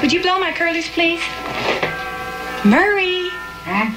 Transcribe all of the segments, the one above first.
Murray, would you blow my curlers, please? Murray. Hmm?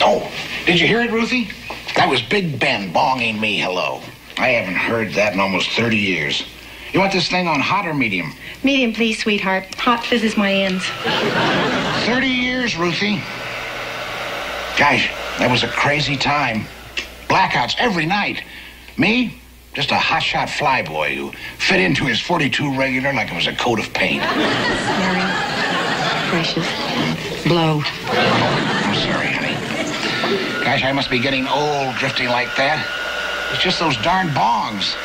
Oh, did you hear it, Ruthie? That was Big Ben bonging me hello. I haven't heard that in almost 30 years. You want this thing on hot or medium? Medium, please, sweetheart. Hot fizzes my ends. 30 years, Ruthie. Gosh, that was a crazy time. Blackouts every night. Me, just a hotshot flyboy who fit into his 42 regular like it was a coat of paint. Mary, precious. Blow. I'm sorry, honey. Gosh, I must be getting old drifting like that. It's just those darn bongs.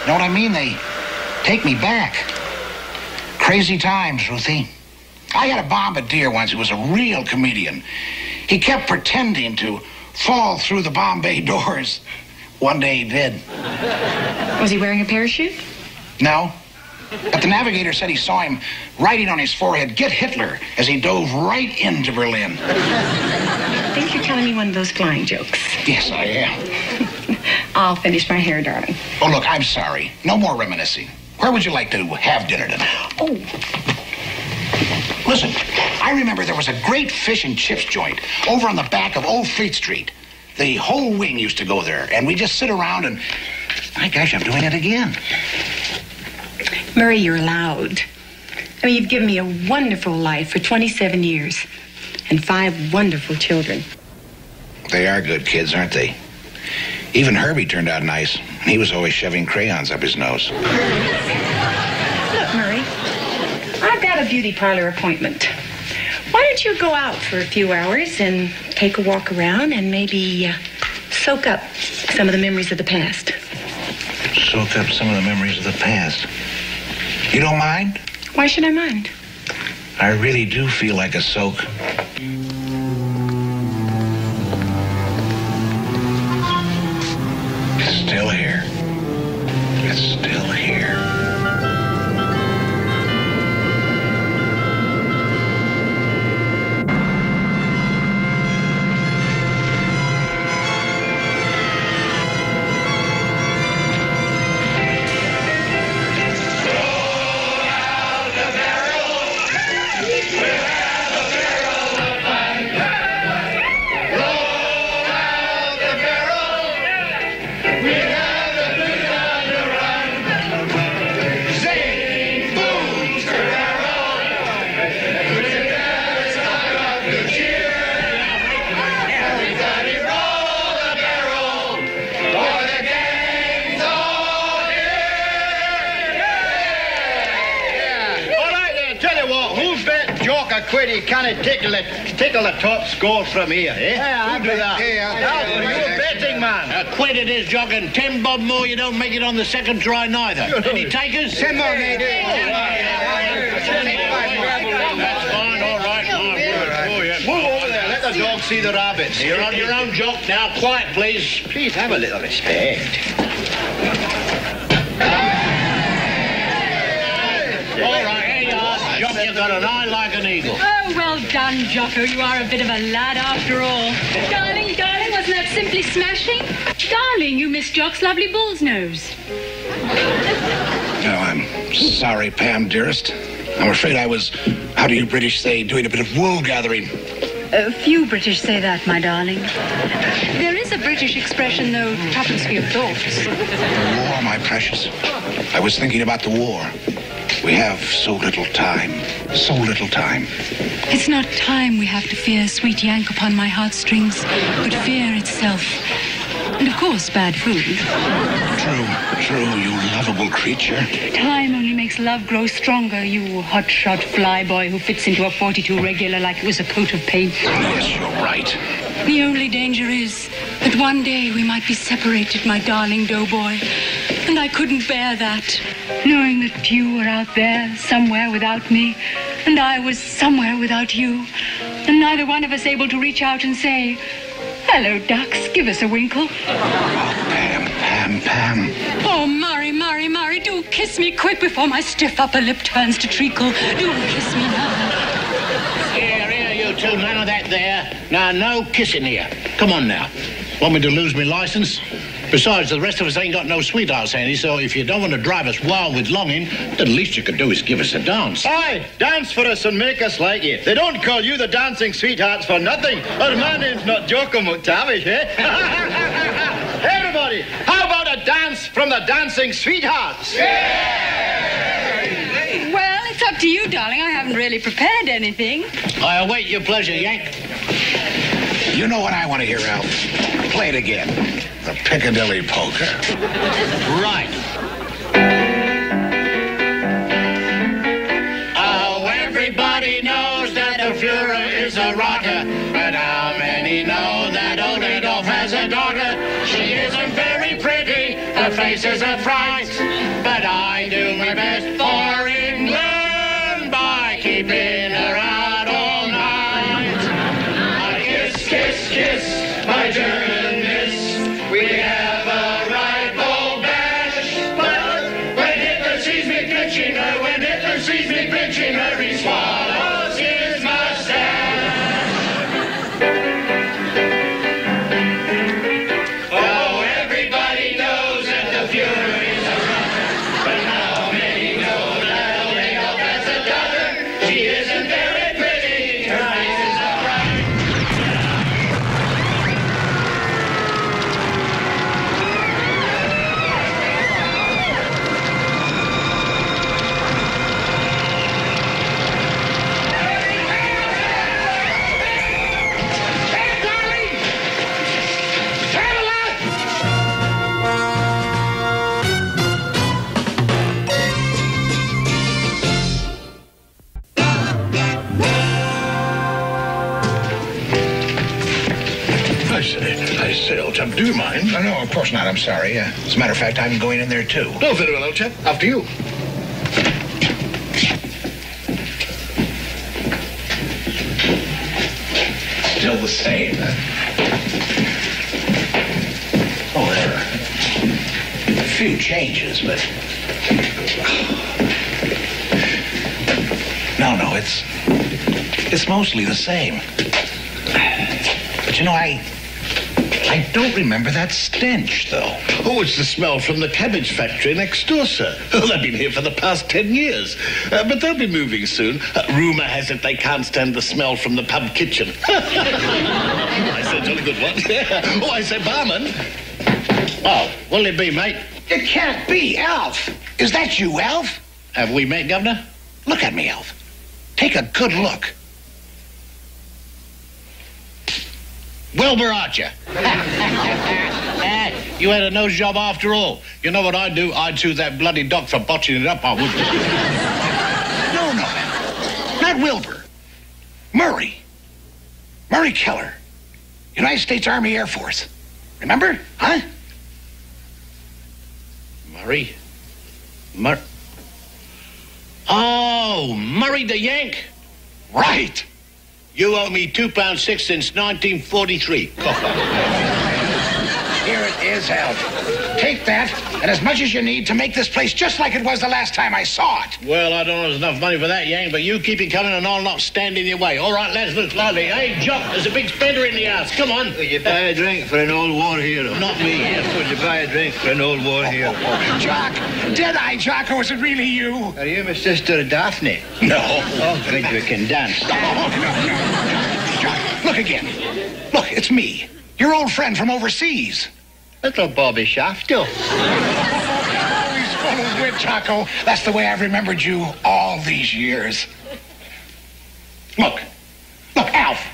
You know what I mean? They take me back. Crazy times, Ruthie. I had a bombardier once who was a real comedian. He kept pretending to fall through the bomb bay doors. One day he did. Was he wearing a parachute? No. But the navigator said he saw him writing on his forehead, Get Hitler, as he dove right into Berlin. I think you're telling me one of those flying jokes. Yes, I am. I'll finish my hair, darling. Oh, look, I'm sorry. No more reminiscing. Where would you like to have dinner tonight? Oh. Listen, I remember there was a great fish and chips joint over on the back of Old Fleet Street. The whole wing used to go there, and we just sit around and. My gosh, I'm doing it again. Murray, you're allowed. I mean, you've given me a wonderful life for 27 years and five wonderful children. They are good kids, aren't they? Even Herbie turned out nice. He was always shoving crayons up his nose. Look, Murray, I've got a beauty parlor appointment. Why don't you go out for a few hours and take a walk around and maybe uh, soak up some of the memories of the past? Soak up some of the memories of the past. You don't mind? Why should I mind? I really do feel like a soak. Score from here, eh? Yeah, Who'll I do that? yeah, I'll you're a betting man. A quid it is, Jock, and ten bob more you don't make it on the second try neither. Any takers? Ten more, mate. That's fine, all right, my word. Yeah. Move over there, let the dog see the rabbits. You're on your own, Jock. Now, quiet, please. Please have a little respect. All right, here you are. Jock, you've got an eye like an eagle. Oh, well done, Jocko. You are a bit of a lad after all. Darling, darling, wasn't that simply smashing? Darling, you missed Jock's lovely bull's nose. No, I'm sorry, Pam, dearest. I'm afraid I was, how do you British say, doing a bit of wool gathering. Uh, few British say that, my darling. There is a British expression, though, tuppence for your thoughts. The war, my precious. I was thinking about the war. We have so little time. So little time. It's not time we have to fear, sweet yank upon my heartstrings, but fear itself. And of course, bad food. True, true, you lovable creature. Time only makes love grow stronger, you hotshot flyboy who fits into a 42 regular like it was a coat of paint. Yes, you're right. The only danger is that one day we might be separated, my darling doughboy. And I couldn't bear that. Knowing that you were out there somewhere without me, and I was somewhere without you, and neither one of us able to reach out and say, Hello, ducks, give us a winkle. Pam, Pam, Pam. Oh, Murray, Murray, Murray, do kiss me quick before my stiff upper lip turns to treacle. Do kiss me now. Here, here, you two. None of that there. Now, no kissing here. Come on now. Want me to lose my license? Besides, the rest of us ain't got no sweethearts, Andy, so if you don't want to drive us wild with longing, the least you could do is give us a dance. Aye, dance for us and make us like you. They don't call you the dancing sweethearts for nothing. Or my name's not Jocko McTavish, eh? Everybody, how about a dance from the dancing sweethearts? Well, it's up to you, darling. I haven't really prepared anything. I await your pleasure, Yank. You know what I want to hear, Alf? Play it again. The Piccadilly Polka. Right. Oh, everybody knows that the Fuhrer is a rotter, but how many know that old Adolf has a daughter? She isn't very pretty, her face is a fright, but I do do you mind? No, no, of course not. I'm sorry. Uh, as a matter of fact, I'm going in there too. No, very well, old chap. After you. Still the same. Oh, there are a few changes, but. No, no, it's. It's mostly the same. But you know, I. I don't remember that stench, though. Oh, it's the smell from the cabbage factory next door, sir. Oh, they've been here for the past ten years. Uh, but they'll be moving soon. Uh, rumour has it they can't stand the smell from the pub kitchen. I said, jolly good one. oh, I say, barman. Oh, what'll it be, mate? It can't be, Alf. Is that you, Alf? Have we met, Governor? Look at me, Alf. Take a good look. Wilbur Archer. Eh, you had a nose job after all. You know what I'd do? I'd sue that bloody doc for botching it up, I would. No, no, Not Wilbur. Murray. Murray Keller. United States Army Air Force. Remember? Huh? Murray? Mur... Oh, Murray the Yank? Right. You owe me two pounds six since 1943. Cough. Here it is, Alf. Take that and as much as you need to make this place just like it was the last time I saw it. Well, I don't know there's enough money for that, Yank, but you keep it coming and I'll not stand in your way. All right, lads, look lively. Hey, Jock, there's a big spender in the house. Come on. Will you buy a drink for an old war hero? Not me. Will you buy a drink for an old war hero? Oh, oh, Jock, did I, Jock, or was it really you? Are you my sister Daphne? No. Oh, good, we can dance. Oh, no, no. Jock, look again. Look, it's me, your old friend from overseas. Little Bobby Shafto. Oh, he's full wit, Jocko. That's the way I've remembered you all these years. Look. Look, Alf.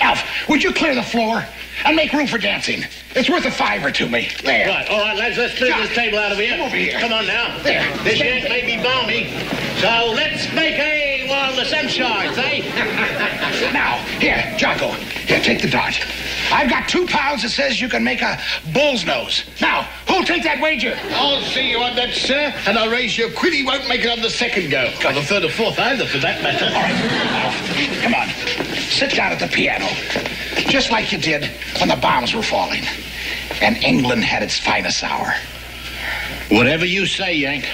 Alf, would you clear the floor and make room for dancing? It's worth a fiver to me. There. Right, all right, lads, let's clear this table out of here. come over here. Come on now. There. This yank may be balmy, so let's make while the sun shines, eh? Now, here, Jocko. Here, take the dart. I've got two pounds that says you can make a bull's nose. Now, who'll take that wager? I'll see you on that, sir, and I'll raise you a quid he won't make it on the second go. Or the third or fourth either, for that matter. All right, come on. Sit down at the piano. Just like you did when the bombs were falling. And England had its finest hour. Whatever you say, Yank.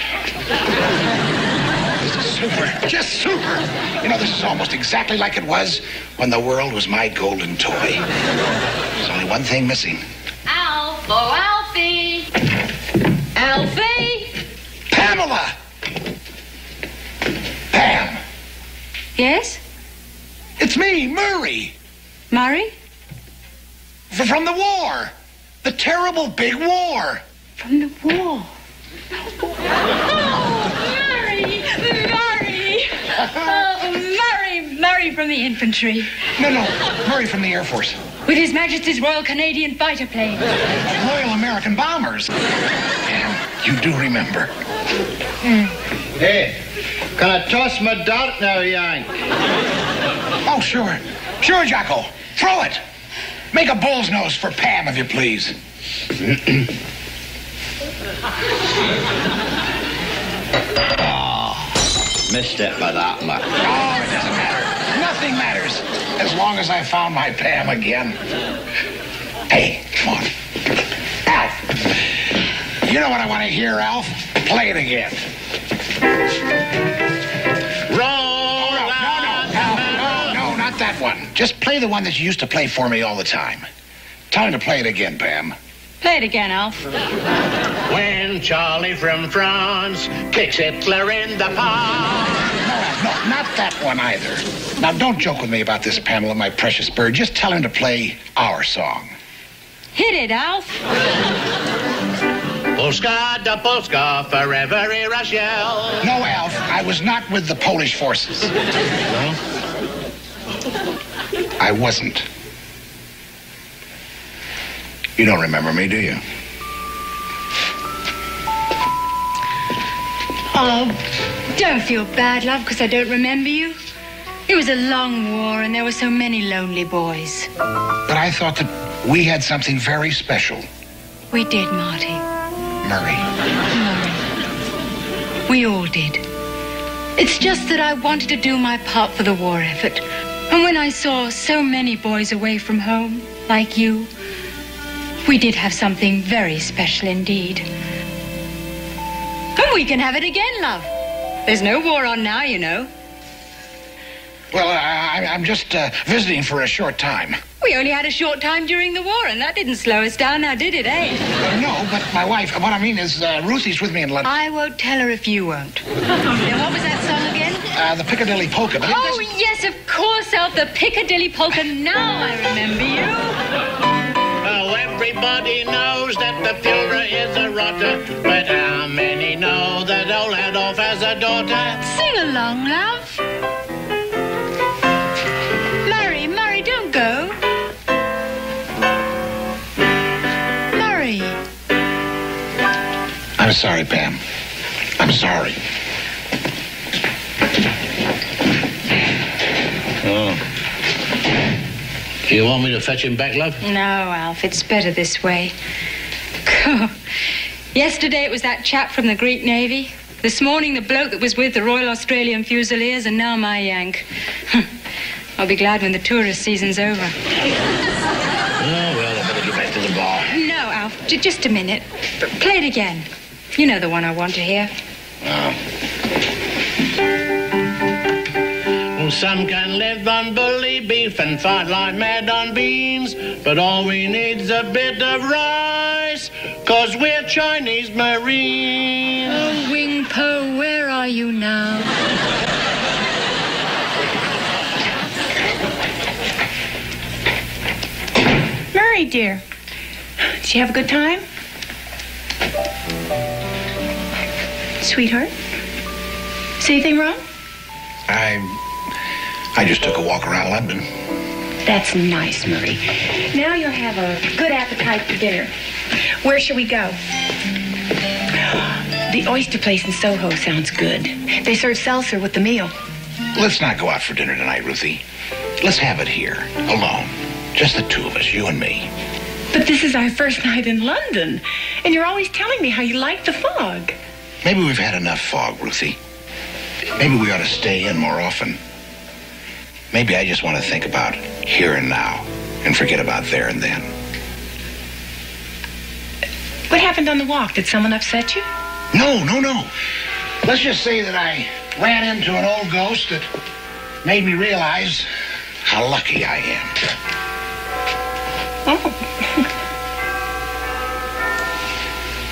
Super. Just super. You know, this is almost exactly like it was when the world was my golden toy. There's only one thing missing. Alf, oh Alfie, Alfie? Pamela! Pam! Yes? It's me, Murray! Murray? F- From the war! The terrible big war! From the war. Oh, Murray! Murray from the infantry. No, no, Murray from the Air Force. With His Majesty's Royal Canadian Fighter plane. Royal American Bombers. Pam, you do remember. Hmm. Hey, can I toss my dart now, Yank? Oh, sure. Sure, Jocko. Throw it. Make a bull's nose for Pam, if you please. Ah, Misstep by that much. Oh, it doesn't matter. Nothing matters. As long as I found my Pam again. Hey, come on. Alf. You know what I want to hear, Alf? Play it again. Roll No, no, no, Alf. No, no, not that one. Just play the one that you used to play for me all the time. Tell him to play it again, Pam. Play it again, Alf. When Charlie from France kicks Hitler in the palm. No, no, not that one either. Now, don't joke with me about this, Pamela, my precious bird. Just tell him to play our song. Hit it, Alf. Polska da Polska, forever in Russia. No, Alf, I was not with the Polish forces. No? I wasn't. You don't remember me, do you? Oh, don't feel bad, love, because I don't remember you. It was a long war, and there were so many lonely boys. But I thought that we had something very special, We did, Marty. Murray. Murray. We all did. It's just that I wanted to do my part for the war effort. And when I saw so many boys away from home, like you, we did have something very special indeed. And we can have it again, love. There's no war on now, you know. Well, I, I- I'm just uh, visiting for a short time. We only had a short time during the war, and that didn't slow us down now, did it, eh? Uh, no, but my wife, what I mean is, uh, Ruthie's with me in London. I won't tell her if you won't. now, what was that song again? Uh, the Piccadilly Polka. But Oh, doesn't- yes, of course, Alf, the Piccadilly Polka. Now I remember you. Oh, everybody knows that the Fuhrer is a rotter, but how many know that old Adolf has a daughter? Sing along, love. I'm sorry, Pam. I'm sorry. Oh. Do you want me to fetch him back, love? No, Alf, it's better this way. Yesterday it was that chap from the Greek Navy. This morning the bloke that was with the Royal Australian Fusiliers, and now my Yank. I'll be glad when the tourist season's over. Oh, well, I better get back to the bar. No, Alf, j- just a minute. Play it again. You know the one I want to hear. Ah. Well, Some can live on bully beef and fight like mad on beans, but all we need's a bit of rice, cause we're Chinese Marines. Oh, Wing Po, where are you now? Murray, dear. Did you have a good time? Sweetheart? Is anything wrong? I, I just took a walk around London. That's nice, Marie. Now you'll have a good appetite for dinner. Where shall we go? The oyster place in Soho sounds good. They serve seltzer with the meal. Let's not go out for dinner tonight, Ruthie. Let's have it here, alone. Just the two of us, you and me. But this is our first night in London, and you're always telling me how you like the fog. Maybe we've had enough fog, Ruthie. Maybe we ought to stay in more often. Maybe I just want to think about here and now and forget about there and then. What happened on the walk? Did someone upset you? No, no, no. Let's just say that I ran into an old ghost that made me realize how lucky I am. Oh.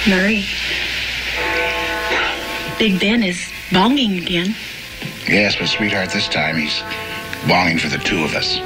Murray, Big Ben is bonging again. Yes, but sweetheart, this time he's longing for the two of us.